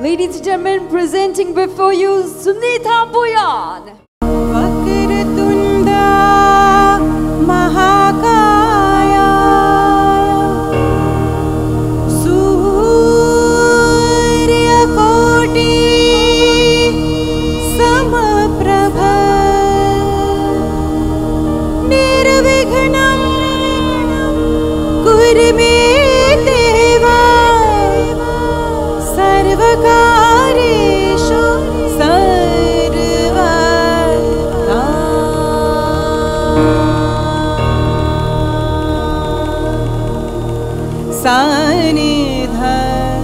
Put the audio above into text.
Ladies and gentlemen, presenting before you Sunita Boyan. Nidha